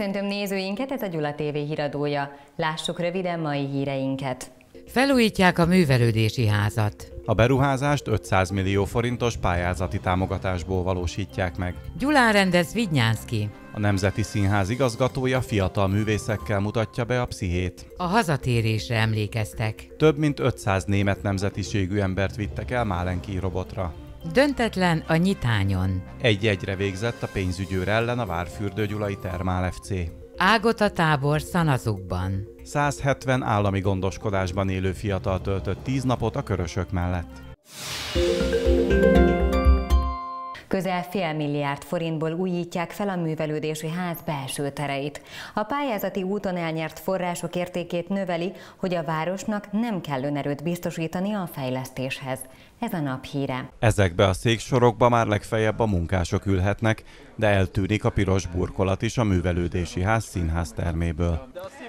Köszöntöm nézőinket, ez a Gyula TV híradója. Lássuk röviden mai híreinket. Felújítják a művelődési házat. A beruházást 500 millió forintos pályázati támogatásból valósítják meg. Gyulán rendez Vidnyánszki. A Nemzeti Színház igazgatója fiatal művészekkel mutatja be a pszichét. A hazatérésre emlékeztek. Több mint 500 német nemzetiségű embert vittek el Málenki robotra. Döntetlen a nyitányon. Egy-egyre végzett a pénzügyőr ellen a Várfürdő Gyulai Termál FC. Ágot a tábor Szanazukban. 170 állami gondoskodásban élő fiatal töltött 10 napot a körösök mellett. Közel fél milliárd forintból újítják fel a művelődési ház belső tereit. A pályázati úton elnyert források értékét növeli, hogy a városnak nem kell önerőt biztosítani a fejlesztéshez. Ez a nap híre. Ezekbe a széksorokba már legfeljebb a munkások ülhetnek, de eltűnik a piros burkolat is a művelődési ház színház terméből.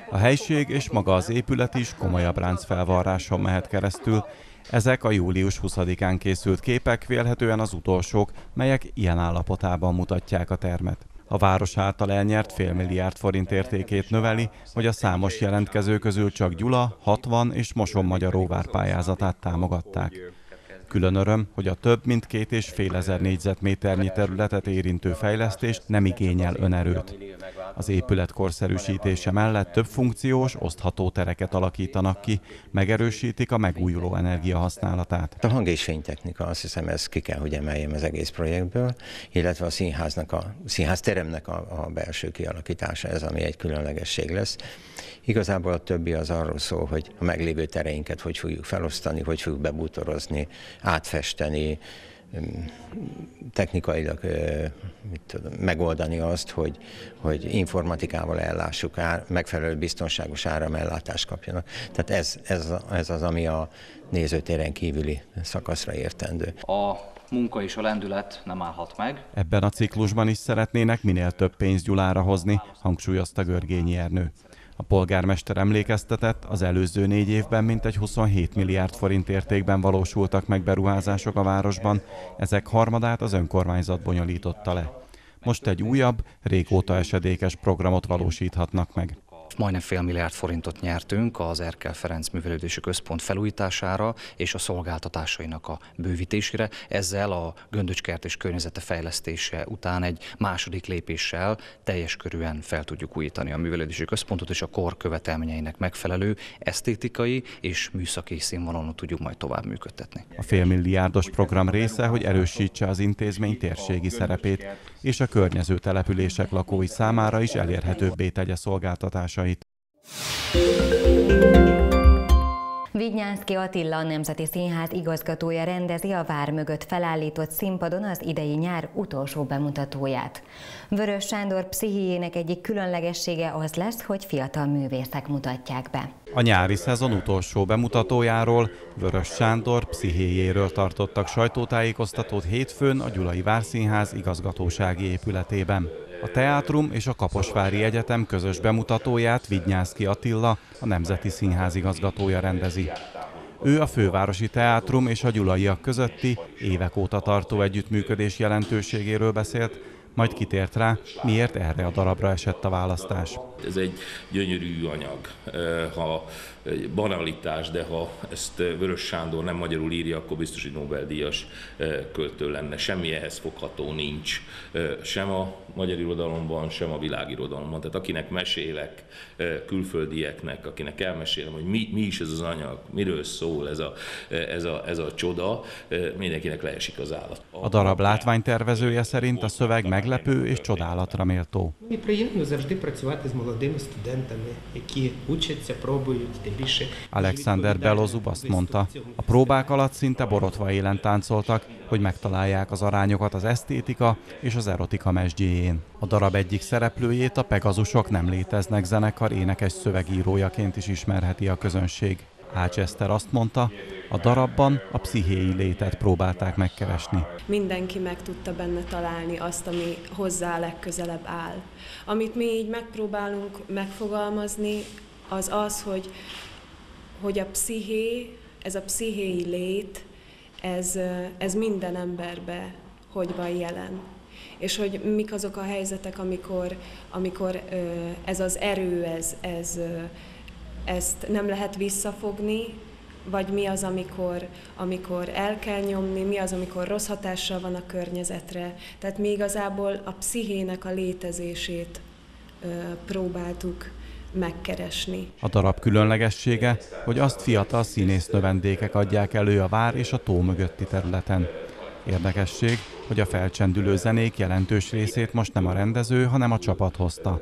A helység és maga az épület is komolyabb ráncfelvarráson mehet keresztül, ezek a július 20-án készült képek vélhetően az utolsók, melyek ilyen állapotában mutatják a termet. A város által elnyert félmilliárd forint értékét növeli, hogy a számos jelentkező közül csak Gyula, 60 és Moson Magyaróvár pályázatát támogatták. Külön öröm, hogy a több mint két és fél ezer négyzetméternyi területet érintő fejlesztés nem igényel önerőt. Az épület korszerűsítése mellett több funkciós, osztható tereket alakítanak ki, megerősítik a megújuló energia használatát. A hang és fénytechnika, azt hiszem ez ki kell, hogy emeljem az egész projektből, illetve a színháznak, a színház teremnek a, a belső kialakítása, ez ami egy különlegesség lesz. Igazából a többi az arról szól, hogy a meglévő tereinket hogy fogjuk felosztani, hogy fogjuk bebútorozni, átfesteni, technikailag mit tudom, megoldani azt, hogy, hogy informatikával ellássuk, ár, megfelelő biztonságos áramellátást kapjanak. Tehát ez, ez, ez az, ami a nézőtéren kívüli szakaszra értendő. A munka és a lendület nem állhat meg. Ebben a ciklusban is szeretnének minél több pénzt Gyulára hozni, hangsúlyozta Görgényi Ernő. A polgármester emlékeztetett, az előző négy évben mintegy 27 milliárd forint értékben valósultak meg beruházások a városban, ezek harmadát az önkormányzat bonyolította le. Most egy újabb, régóta esedékes programot valósíthatnak meg majdnem fél milliárd forintot nyertünk az Erkel Ferenc Művelődési Központ felújítására és a szolgáltatásainak a bővítésére. Ezzel a Göndöcskert és környezete fejlesztése után egy második lépéssel teljes körűen fel tudjuk újítani a Művelődési Központot, és a kor követelményeinek megfelelő esztétikai és műszaki színvonalon tudjuk majd tovább működtetni. A félmilliárdos program része, hogy erősítse az intézmény térségi szerepét, és a környező települések lakói számára is elérhetőbbé tegye szolgáltatásait. Vignyánszki Attila, a Nemzeti Színház igazgatója rendezi a vár mögött felállított színpadon az idei nyár utolsó bemutatóját. Vörös Sándor pszichéjének egyik különlegessége az lesz, hogy fiatal művészek mutatják be. A nyári szezon utolsó bemutatójáról, Vörös Sándor pszichéjéről tartottak sajtótájékoztatót hétfőn a Gyulai Várszínház igazgatósági épületében. A Teátrum és a Kaposvári Egyetem közös bemutatóját Vidnyánszki Attila, a Nemzeti Színház igazgatója rendezi. Ő a Fővárosi Teátrum és a Gyulaiak közötti évek óta tartó együttműködés jelentőségéről beszélt, majd kitért rá, miért erre a darabra esett a választás. Ez egy gyönyörű anyag. Ha banalitás, de ha ezt Vörös Sándor nem magyarul írja, akkor biztos, hogy Nobel-díjas költő lenne. Semmi ehhez fogható nincs. Sem a magyar irodalomban, sem a világirodalomban. Tehát akinek mesélek külföldieknek, akinek elmesélem, hogy mi, mi is ez az anyag, miről szól ez a, ez a, ez a csoda, mindenkinek leesik az állat. A darab látványtervezője szerint a szöveg meglepő és csodálatra méltó. Alexander Belozub azt mondta, a próbák alatt szinte borotva élen táncoltak, hogy megtalálják az arányokat az esztétika és az erotika mesdjéjén. A darab egyik szereplőjét a Pegazusok nem léteznek zenekar énekes szövegírójaként is ismerheti a közönség. Ács Eszter azt mondta, a darabban a pszichéi létet próbálták megkeresni. Mindenki meg tudta benne találni azt, ami hozzá legközelebb áll. Amit mi így megpróbálunk megfogalmazni, az az, hogy, hogy a psziché, ez a pszichéi lét, ez, ez minden emberbe hogy van jelen. és hogy mik azok a helyzetek, amikor, amikor ez az erő, ez, ez, ezt nem lehet visszafogni, vagy mi az, amikor, amikor el kell nyomni, mi az, amikor rossz hatással van a környezetre. Tehát mi igazából a pszichének a létezését ö, próbáltuk megkeresni. A darab különlegessége, hogy azt fiatal színész növendékek adják elő a vár és a tó mögötti területen. Érdekesség, hogy a felcsendülő zenék jelentős részét most nem a rendező, hanem a csapat hozta.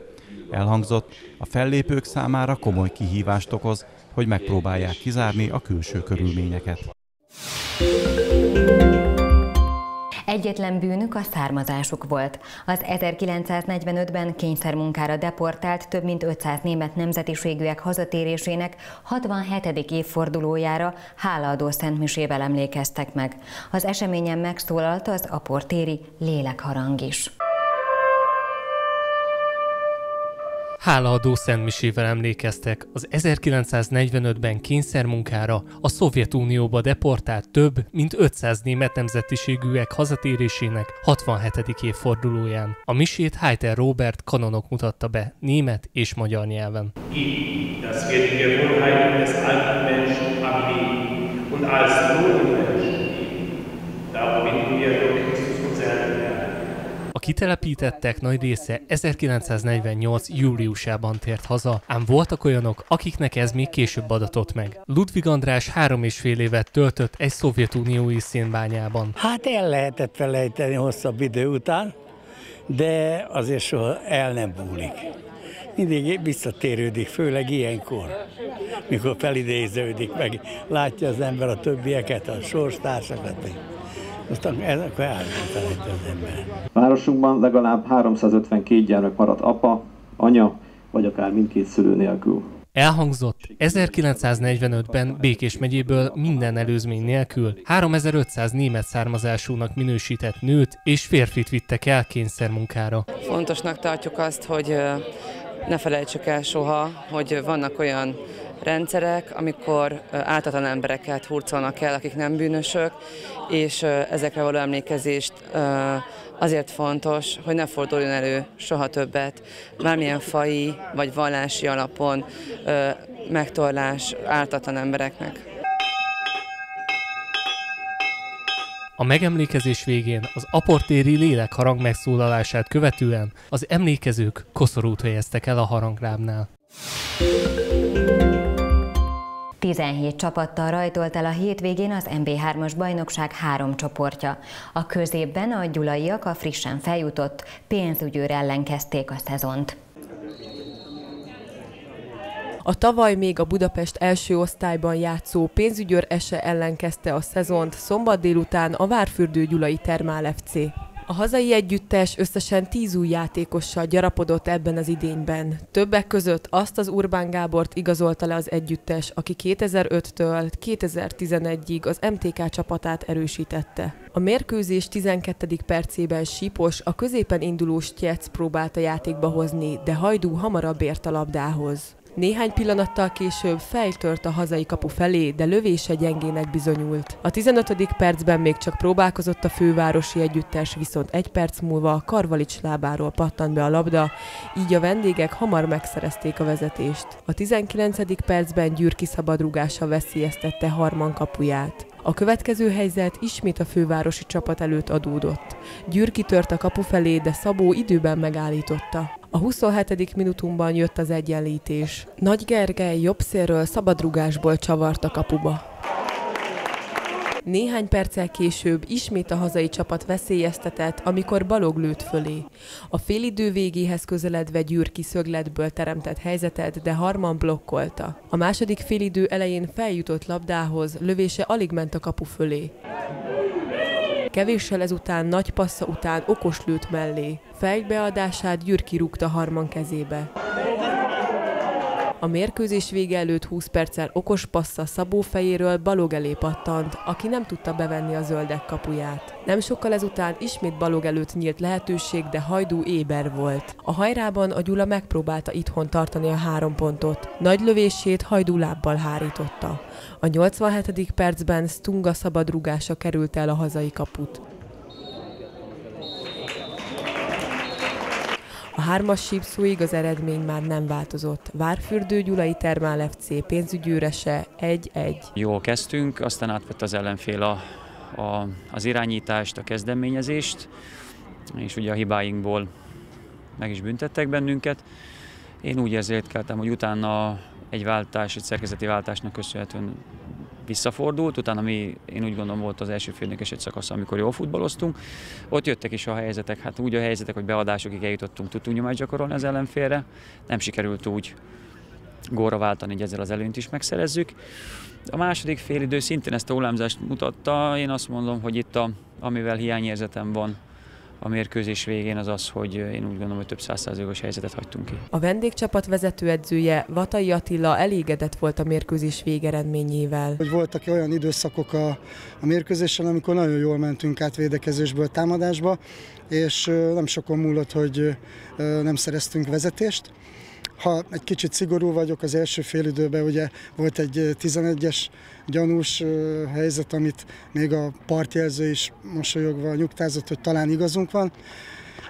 Elhangzott, a fellépők számára komoly kihívást okoz, hogy megpróbálják kizárni a külső körülményeket. Egyetlen bűnük a származásuk volt. Az 1945-ben kényszermunkára deportált több mint 500 német nemzetiségűek hazatérésének 67. évfordulójára hálaadó szentmisével emlékeztek meg. Az eseményen megszólalt az aportéri lélekharang is. Hálaadó szentmisével emlékeztek az 1945-ben kényszermunkára a Szovjetunióba deportált több mint 500 német nemzetiségűek hazatérésének 67. évfordulóján. A misét Heiter Robert kanonok mutatta be német és magyar nyelven. als A kitelepítettek nagy része 1948. júliusában tért haza, ám voltak olyanok, akiknek ez még később adatott meg. Ludvig András három és fél évet töltött egy szovjetuniói szénbányában. Hát el lehetett felejteni hosszabb idő után, de azért soha el nem múlik. Mindig visszatérődik, főleg ilyenkor, mikor felidéződik, meg látja az ember a többieket, a sorstársakat. Aztán ez akkor az ember. Városunkban legalább 352 gyermek maradt apa, anya, vagy akár mindkét szülő nélkül. Elhangzott 1945-ben Békés megyéből minden előzmény nélkül 3500 német származásúnak minősített nőt és férfit vittek el kényszermunkára. Fontosnak tartjuk azt, hogy ne felejtsük el soha, hogy vannak olyan rendszerek, amikor áltatlan embereket hurcolnak el, akik nem bűnösök, és ezekre való emlékezést azért fontos, hogy ne forduljon elő soha többet bármilyen fai vagy vallási alapon megtorlás ártatlan embereknek. A megemlékezés végén az aportéri lélek harang megszólalását követően az emlékezők koszorút helyeztek el a harangrábnál. 17 csapattal rajtolt el a hétvégén az MB3-as bajnokság három csoportja. A középben a gyulaiak a frissen feljutott pénzügyőr ellen kezdték a szezont. A tavaly még a Budapest első osztályban játszó pénzügyőr ese ellen kezdte a szezont szombat délután a Várfürdő Gyulai Termál FC. A hazai együttes összesen tíz új játékossal gyarapodott ebben az idényben. Többek között azt az Urbán Gábort igazolta le az együttes, aki 2005-től 2011-ig az MTK csapatát erősítette. A mérkőzés 12. percében Sipos a középen induló Stjec próbálta játékba hozni, de Hajdú hamarabb ért a labdához. Néhány pillanattal később fejtört a hazai kapu felé, de lövése gyengének bizonyult. A 15. percben még csak próbálkozott a fővárosi együttes, viszont egy perc múlva Karvalics lábáról pattant be a labda, így a vendégek hamar megszerezték a vezetést. A 19. percben Gyürki szabadrugása veszélyeztette Harman kapuját. A következő helyzet ismét a fővárosi csapat előtt adódott. Győr kitört a kapu felé, de Szabó időben megállította. A 27. minutumban jött az egyenlítés. Nagy Gergely jobb szélről szabadrugásból csavart a kapuba. Néhány perccel később ismét a hazai csapat veszélyeztetett, amikor Balog lőtt fölé. A félidő végéhez közeledve Gyürki szögletből teremtett helyzetet, de Harman blokkolta. A második félidő elején feljutott labdához, lövése alig ment a kapu fölé. Kevéssel ezután nagy passza után okos lőtt mellé. Fejbeadását Gyürki rúgta Harman kezébe. A mérkőzés vége előtt 20 perccel okos passza Szabó fejéről Balog elé pattant, aki nem tudta bevenni a zöldek kapuját. Nem sokkal ezután ismét Balog előtt nyílt lehetőség, de Hajdú éber volt. A hajrában a Gyula megpróbálta itthon tartani a három pontot. Nagy lövését Hajdú lábbal hárította. A 87. percben Stunga szabadrugása került el a hazai kaput. Hármas sípszóig az eredmény már nem változott. Várfürdő Gyulai Termál FC pénzügyőrese 1-1. Jól kezdtünk, aztán átvett az ellenfél a, a, az irányítást, a kezdeményezést, és ugye a hibáinkból meg is büntettek bennünket. Én úgy érzékeltem, hogy utána egy váltás, egy szerkezeti váltásnak köszönhetően visszafordult, utána mi, én úgy gondolom volt az első félnökes egy szakasz, amikor jól futballoztunk. Ott jöttek is a helyzetek, hát úgy a helyzetek, hogy beadásokig eljutottunk, tudtunk nyomást gyakorolni az ellenfélre, nem sikerült úgy góra váltani, hogy ezzel az előnyt is megszerezzük. A második félidő szintén ezt a hullámzást mutatta, én azt mondom, hogy itt a, amivel hiányérzetem van, a mérkőzés végén az az, hogy én úgy gondolom, hogy több százszázalékos helyzetet hagytunk ki. A vendégcsapat vezetőedzője Vatai Attila elégedett volt a mérkőzés végeredményével. Hogy voltak olyan időszakok a, a mérkőzésen, amikor nagyon jól mentünk át védekezésből támadásba, és nem sokon múlott, hogy nem szereztünk vezetést. Ha egy kicsit szigorú vagyok, az első fél időben ugye volt egy 11-es gyanús helyzet, amit még a partjelző is mosolyogva nyugtázott, hogy talán igazunk van.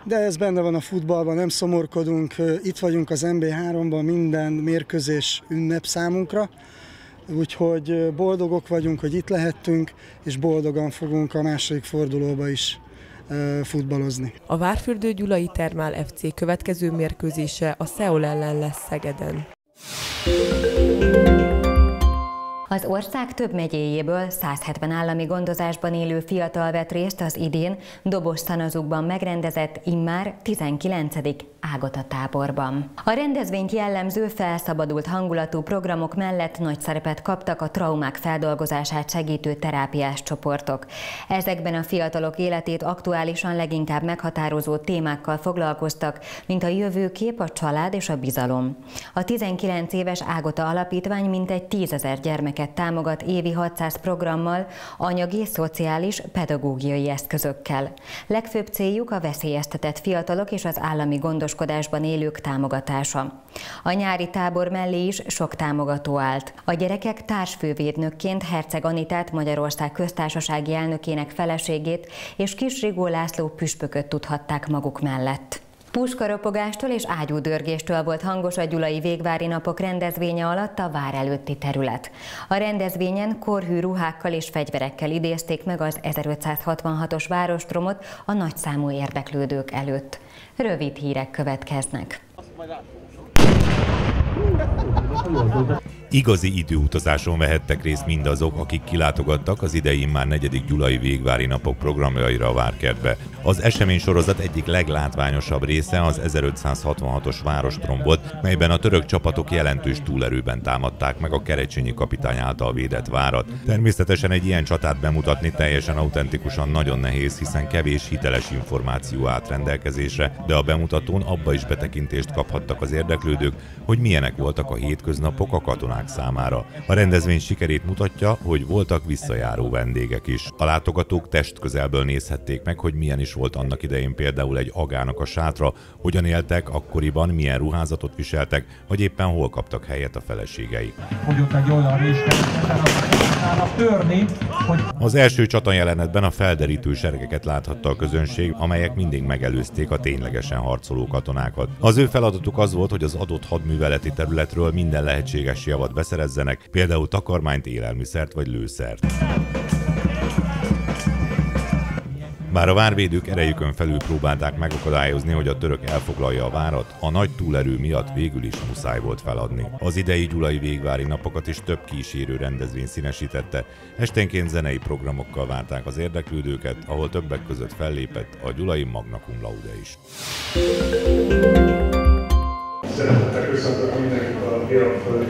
De ez benne van a futballban, nem szomorkodunk, itt vagyunk az MB3-ban, minden mérkőzés ünnep számunkra, úgyhogy boldogok vagyunk, hogy itt lehettünk, és boldogan fogunk a második fordulóba is futballozni. A Várfürdő Gyulai Termál FC következő mérkőzése a Szeol ellen lesz Szegeden. Az ország több megyéjéből 170 állami gondozásban élő fiatal vett részt az idén dobos szanazukban megrendezett immár 19. Ágota táborban. A rendezvényt jellemző felszabadult hangulatú programok mellett nagy szerepet kaptak a traumák feldolgozását segítő terápiás csoportok. Ezekben a fiatalok életét aktuálisan leginkább meghatározó témákkal foglalkoztak, mint a jövőkép, a család és a bizalom. A 19 éves Ágota Alapítvány mintegy 10 ezer gyermeket támogat évi 600 programmal, anyagi, szociális, pedagógiai eszközökkel. Legfőbb céljuk a veszélyeztetett fiatalok és az állami gondos gondoskodásban élők támogatása. A nyári tábor mellé is sok támogató állt. A gyerekek társfővédnökként Herceg Anitát Magyarország köztársasági elnökének feleségét és Kis Rigó László püspököt tudhatták maguk mellett. Puskaropogástól és ágyúdörgéstől volt hangos a Gyulai Végvári Napok rendezvénye alatt a vár előtti terület. A rendezvényen korhű ruhákkal és fegyverekkel idézték meg az 1566-os várostromot a nagyszámú érdeklődők előtt. Rövid hírek következnek. Igazi időutazáson vehettek részt mindazok, akik kilátogattak az idei már negyedik Gyulai Végvári Napok programjaira a Várkertbe. Az esemény sorozat egyik leglátványosabb része az 1566-os várostrom volt, melyben a török csapatok jelentős túlerőben támadták meg a kerecsényi kapitány által védett várat. Természetesen egy ilyen csatát bemutatni teljesen autentikusan nagyon nehéz, hiszen kevés hiteles információ állt rendelkezésre, de a bemutatón abba is betekintést kaphattak az érdeklődők, hogy milyenek voltak a hétköznapok a katonák katonák számára. A rendezvény sikerét mutatja, hogy voltak visszajáró vendégek is. A látogatók testközelből nézhették meg, hogy milyen is volt annak idején például egy agának a sátra, hogyan éltek akkoriban, milyen ruházatot viseltek, vagy éppen hol kaptak helyet a feleségeik. Hogy ott egy olyan törni, hogy... Az első csata jelenetben a felderítő sergeket láthatta a közönség, amelyek mindig megelőzték a ténylegesen harcoló katonákat. Az ő feladatuk az volt, hogy az adott hadműveleti területről minden lehetséges javat szabad beszerezzenek, például takarmányt, élelmiszert vagy lőszert. Bár a várvédők erejükön felül próbálták megakadályozni, hogy a török elfoglalja a várat, a nagy túlerő miatt végül is muszáj volt feladni. Az idei gyulai végvári napokat is több kísérő rendezvény színesítette, esténként zenei programokkal várták az érdeklődőket, ahol többek között fellépett a gyulai Magna Cum Laude is. Szeretettel köszöntök mindenkit a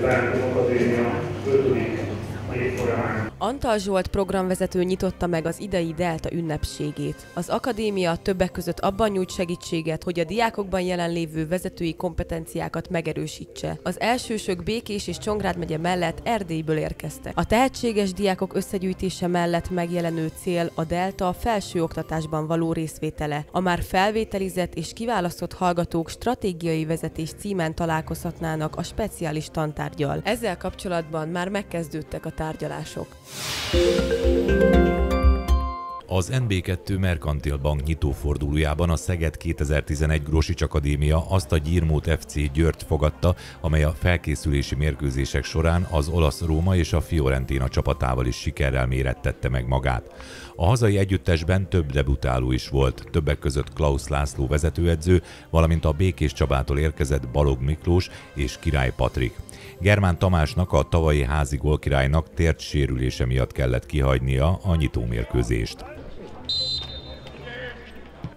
Táncok Akadémia 5 Antal Zsolt programvezető nyitotta meg az idei Delta ünnepségét. Az akadémia többek között abban nyújt segítséget, hogy a diákokban jelenlévő vezetői kompetenciákat megerősítse. Az elsősök Békés és Csongrád megye mellett Erdélyből érkeztek. A tehetséges diákok összegyűjtése mellett megjelenő cél a Delta felső oktatásban való részvétele. A már felvételizett és kiválasztott hallgatók stratégiai vezetés címen találkozhatnának a speciális tantárgyal. Ezzel kapcsolatban már megkezdődtek a tárgyalások. Az NB2 Merkantil Bank nyitófordulójában a Szeged 2011 Grosics Akadémia azt a Gyirmót FC Győrt fogadta, amely a felkészülési mérkőzések során az olasz Róma és a Fiorentina csapatával is sikerrel mérettette meg magát. A hazai együttesben több debutáló is volt, többek között Klaus László vezetőedző, valamint a Békés Csabától érkezett Balog Miklós és Király Patrik. Germán Tamásnak, a tavalyi házi gólkirálynak tért sérülése miatt kellett kihagynia a nyitómérkőzést.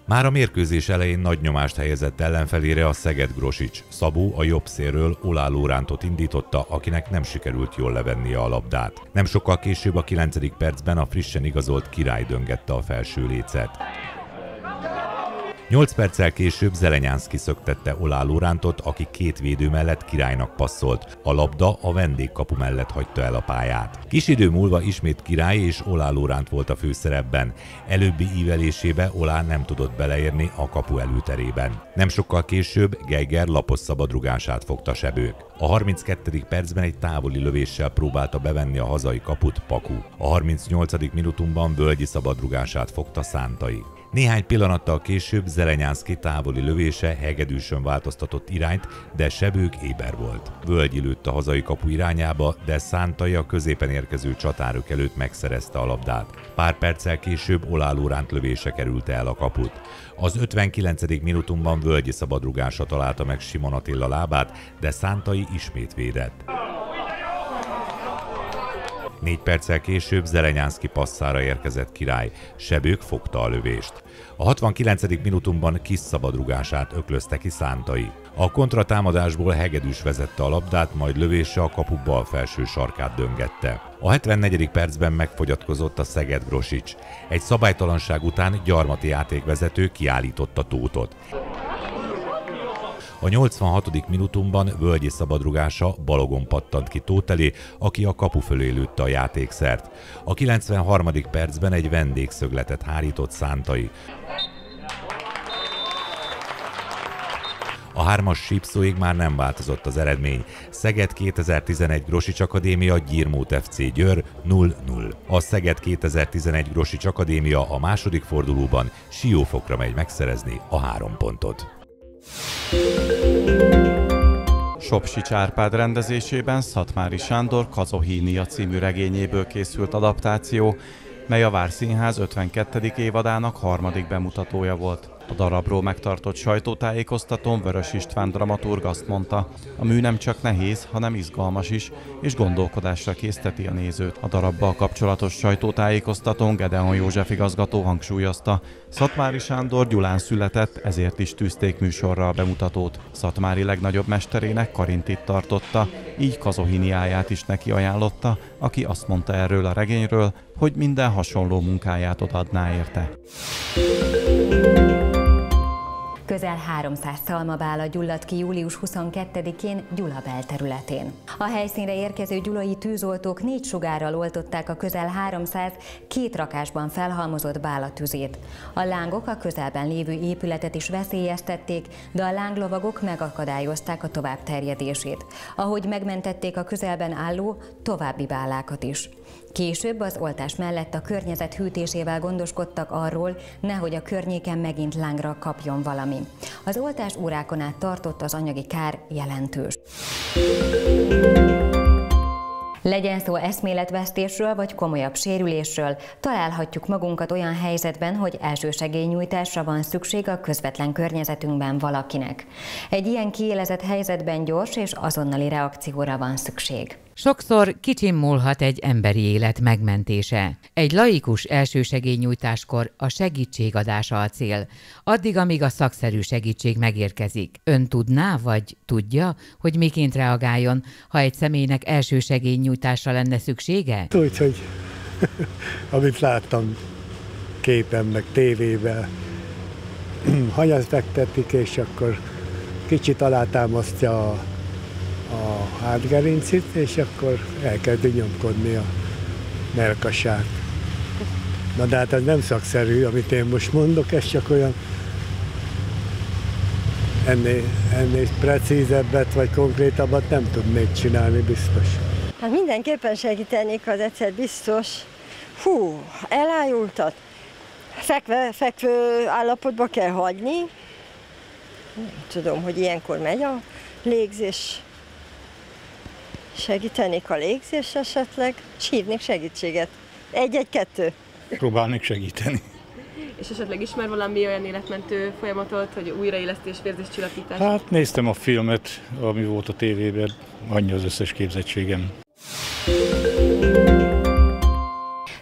Már a mérkőzés elején nagy nyomást helyezett ellenfelére a Szeged Grosics. Szabó a jobb szélről Olá Lórántot indította, akinek nem sikerült jól levennie a labdát. Nem sokkal később a 9. percben a frissen igazolt király döngette a felső lécet. 8 perccel később Zelenyánszki szöktette Olá Lórántot, aki két védő mellett királynak passzolt. A labda a vendégkapu mellett hagyta el a pályát. Kis idő múlva ismét király és Olá Lóránt volt a főszerepben. Előbbi ívelésébe Olá nem tudott beleérni a kapu előterében. Nem sokkal később Geiger lapos szabadrugását fogta sebők. A 32. percben egy távoli lövéssel próbálta bevenni a hazai kaput Paku. A 38. minutumban völgyi szabadrugását fogta Szántai. Néhány pillanattal később Zelenyánszki távoli lövése hegedűsön változtatott irányt, de sebők éber volt. Völgyi lőtt a hazai kapu irányába, de Szántai a középen érkező csatárok előtt megszerezte a labdát. Pár perccel később Olá Lóránt lövése kerülte el a kaput. Az 59. minutumban Völgyi szabadrugása találta meg Simon Attila lábát, de Szántai ismét védett. Négy perccel később Zelenyánszki passzára érkezett király. Sebők fogta a lövést. A 69. minutumban kis szabadrugását öklözte ki Szántai. A kontratámadásból Hegedűs vezette a labdát, majd lövése a kapu bal felső sarkát döngette. A 74. percben megfogyatkozott a Szeged Grosics. Egy szabálytalanság után gyarmati játékvezető kiállította Tótot. A 86. minutumban Völgyi szabadrugása Balogon pattant ki Tótelé, aki a kapu fölé lőtte a játékszert. A 93. percben egy vendégszögletet hárított Szántai. A hármas sípszóig már nem változott az eredmény. Szeged 2011 Grosics Akadémia, Gyirmót FC Győr 0-0. A Szeged 2011 Grosics Akadémia a második fordulóban Siófokra megy megszerezni a három pontot. Sopsi Csárpád rendezésében Szatmári Sándor Kazohínia című regényéből készült adaptáció, mely a Várszínház 52. évadának harmadik bemutatója volt. A darabról megtartott sajtótájékoztatón Vörös István dramaturg azt mondta, a mű nem csak nehéz, hanem izgalmas is, és gondolkodásra készteti a nézőt. A darabbal kapcsolatos sajtótájékoztatón Gedeon József igazgató hangsúlyozta, Szatmári Sándor Gyulán született, ezért is tűzték műsorra a bemutatót. Szatmári legnagyobb mesterének Karintit tartotta, így Kazohiniáját is neki ajánlotta, aki azt mondta erről a regényről, hogy minden hasonló munkáját odaadná érte. Közel 300 szalmabála gyulladt ki július 22-én Gyula belterületén. A helyszínre érkező gyulai tűzoltók négy sugárral oltották a közel 300 két rakásban felhalmozott bálatüzét. A lángok a közelben lévő épületet is veszélyeztették, de a lánglovagok megakadályozták a tovább terjedését, ahogy megmentették a közelben álló további bálákat is. Később az oltás mellett a környezet hűtésével gondoskodtak arról, nehogy a környéken megint lángra kapjon valami. Az oltás órákon át tartott az anyagi kár jelentős. Legyen szó eszméletvesztésről vagy komolyabb sérülésről, találhatjuk magunkat olyan helyzetben, hogy elsősegélynyújtásra van szükség a közvetlen környezetünkben valakinek. Egy ilyen kiélezett helyzetben gyors és azonnali reakcióra van szükség. Sokszor kicsim múlhat egy emberi élet megmentése. Egy laikus elsősegélynyújtáskor a segítségadása a cél, addig, amíg a szakszerű segítség megérkezik. Ön tudná, vagy tudja, hogy miként reagáljon, ha egy személynek elsősegélynyújtásra lenne szüksége? Úgy, hogy amit láttam képen, meg tévében, hanyat fektetik, és akkor kicsit alátámasztja a a hátgerincit, és akkor elkezdi nyomkodni a melkasát. Na de hát ez nem szakszerű, amit én most mondok, ez csak olyan ennél, ennél precízebbet vagy konkrétabbat nem tudnék csinálni biztos. Hát mindenképpen segítenék az egyszer biztos. Hú, elájultat, fekve, fekvő állapotba kell hagyni. Nem tudom, hogy ilyenkor megy a légzés. Segítenék a légzés esetleg, és hívnék segítséget. Egy-egy-kettő. Próbálnék segíteni. És esetleg ismer valami olyan életmentő folyamatot, hogy újraélesztés, vérzéscsillapítás? Hát néztem a filmet, ami volt a tévében, annyi az összes képzettségem.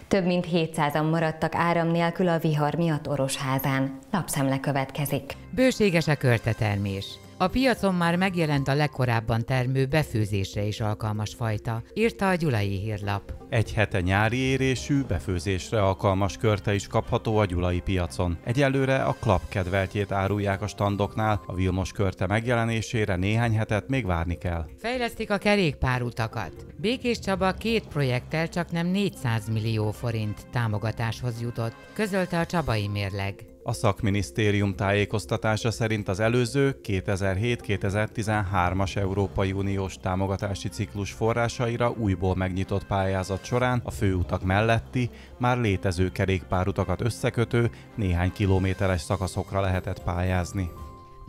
Több mint 700-an maradtak áram nélkül a vihar miatt Orosházán. Lapszemle következik. Bőséges a körtetermés. A piacon már megjelent a legkorábban termő befőzésre is alkalmas fajta, írta a Gyulai hírlap. Egy hete nyári érésű, befőzésre alkalmas körte is kapható a gyulai piacon. Egyelőre a klap kedveltjét árulják a standoknál, a Vilmos körte megjelenésére néhány hetet még várni kell. Fejlesztik a kerékpárutakat. Békés Csaba két projekttel csak nem 400 millió forint támogatáshoz jutott, közölte a Csabai Mérleg. A szakminisztérium tájékoztatása szerint az előző 2007-2013-as Európai Uniós támogatási ciklus forrásaira újból megnyitott pályázat során a főutak melletti, már létező kerékpárutakat összekötő, néhány kilométeres szakaszokra lehetett pályázni.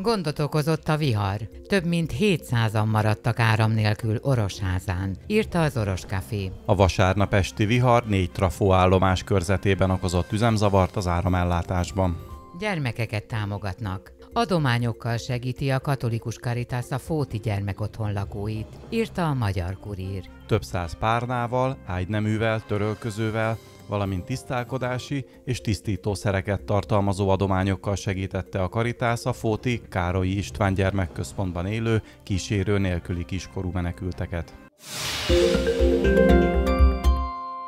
Gondot okozott a vihar. Több mint 700-an maradtak áram nélkül Orosházán, írta az Oros Café. A vasárnap esti vihar négy trafóállomás körzetében okozott üzemzavart az áramellátásban. Gyermekeket támogatnak. Adományokkal segíti a katolikus Caritas a Fóti gyermekotthon lakóit, írta a Magyar Kurír. Több száz párnával, ágyneművel, törölközővel, valamint tisztálkodási és tisztítószereket tartalmazó adományokkal segítette a Karitász a Fóti Károlyi István gyermekközpontban élő kísérő nélküli kiskorú menekülteket.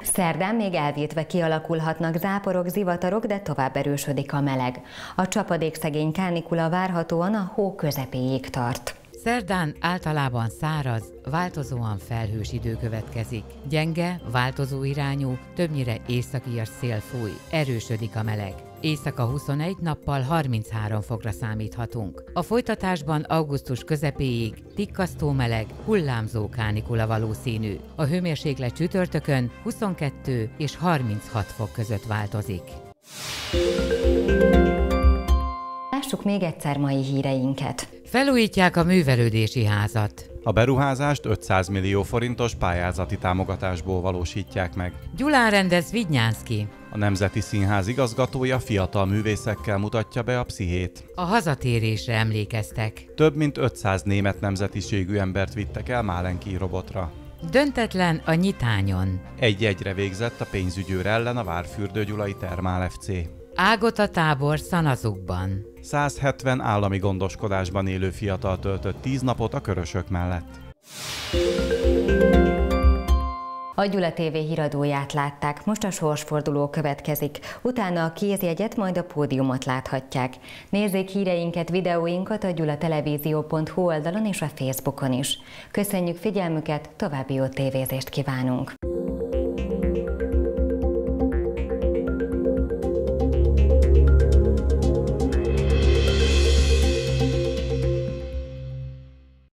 Szerdán még elvétve kialakulhatnak záporok, zivatarok, de tovább erősödik a meleg. A csapadékszegény kánikula várhatóan a hó közepéig tart. Szerdán általában száraz, változóan felhős idő következik. Gyenge, változó irányú, többnyire északias szél fúj, erősödik a meleg. Éjszaka 21 nappal 33 fokra számíthatunk. A folytatásban augusztus közepéig tikkasztó meleg, hullámzó kánikula valószínű. A hőmérséklet csütörtökön 22 és 36 fok között változik. Lássuk még egyszer mai híreinket. Felújítják a művelődési házat. A beruházást 500 millió forintos pályázati támogatásból valósítják meg. Gyulán rendez Vidnyánszki. A Nemzeti Színház igazgatója fiatal művészekkel mutatja be a pszichét. A hazatérésre emlékeztek. Több mint 500 német nemzetiségű embert vittek el Málenki robotra. Döntetlen a nyitányon. Egy-egyre végzett a pénzügyőr ellen a Várfürdő Gyulai Termál FC. Ágot a tábor Szanazukban. 170 állami gondoskodásban élő fiatal töltött 10 napot a körösök mellett. A Gyula TV híradóját látták, most a sorsforduló következik, utána a kézjegyet, majd a pódiumot láthatják. Nézzék híreinket, videóinkat a gyulatelevízió.hu oldalon és a Facebookon is. Köszönjük figyelmüket, további jó tévézést kívánunk!